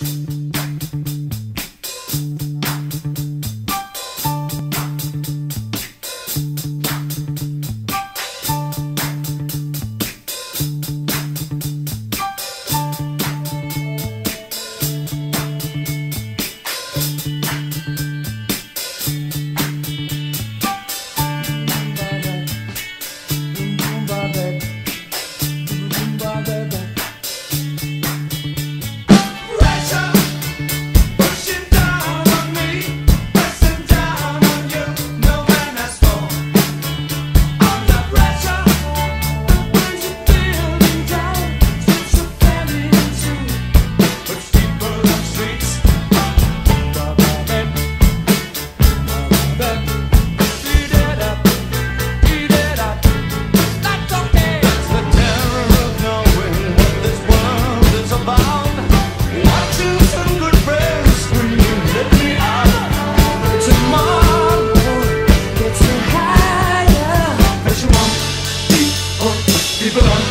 Bye. put on